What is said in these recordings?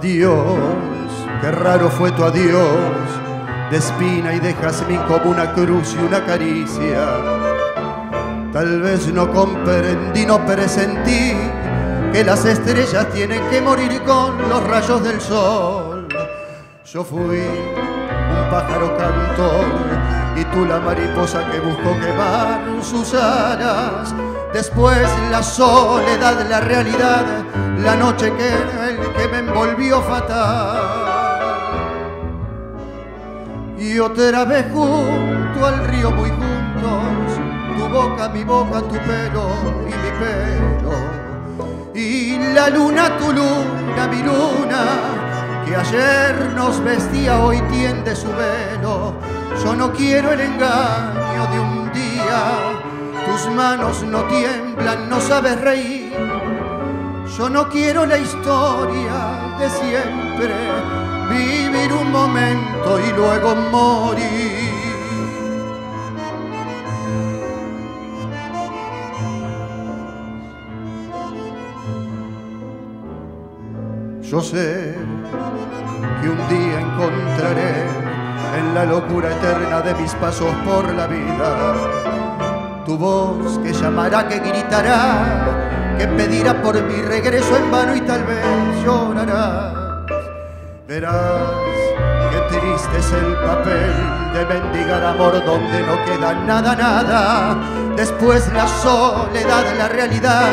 Adiós, qué raro fue tu adiós, de espina y de jazmín como una cruz y una caricia. Tal vez no comprendí, no presentí que las estrellas tienen que morir con los rayos del sol. Yo fui un pájaro cantor y tú la mariposa que buscó quemar sus alas. Después la soledad, la realidad, la noche que, el que me envolvió fatal. Y otra vez junto al río muy juntos, tu boca, mi boca, tu pelo y mi pelo y la luna, tu luna, mi luna, que ayer nos vestía, hoy tiende su velo. Yo no quiero el engaño de un día, tus manos no tiemblan, no sabes reír. Yo no quiero la historia de siempre, vivir un momento y luego morir. Yo sé que un día encontraré en la locura eterna de mis pasos por la vida tu voz que llamará, que gritará, que pedirá por mi regreso en vano y tal vez llorarás. Verás qué triste es el papel de mendigar amor donde no queda nada, nada. Después la soledad, la realidad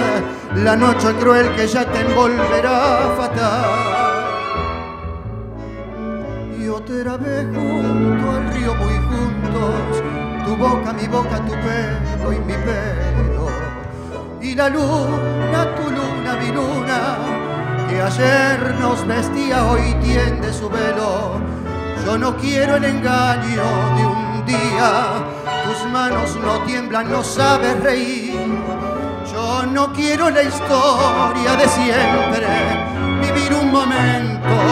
la noche cruel que ya te envolverá fatal. Y otra vez junto al río muy juntos, tu boca, mi boca, tu pelo y mi pelo. Y la luna, tu luna, mi luna, que ayer nos vestía, hoy tiende su velo. Yo no quiero el engaño de un día, tus manos no tiemblan, no sabes reír no quiero la historia de siempre, vivir un momento.